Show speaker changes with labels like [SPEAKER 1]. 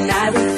[SPEAKER 1] and I would